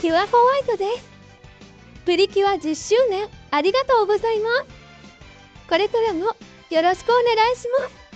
キュアホワイトです。プリキュア10周年ありがとうございます。これからもよろしくお願いします。